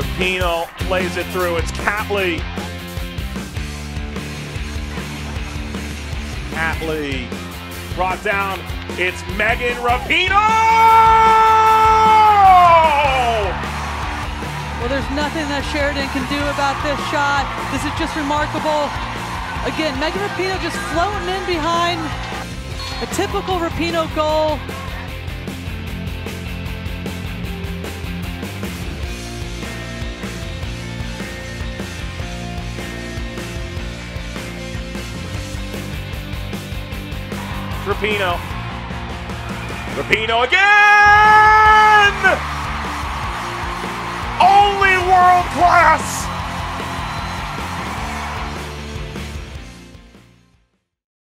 Rapinoe plays it through. It's Catley. Catley brought down. It's Megan Rapinoe! Well, there's nothing that Sheridan can do about this shot. This is just remarkable. Again, Megan Rapinoe just floating in behind. A typical Rapinoe goal. Rapinoe. Rapinoe again! Only world class!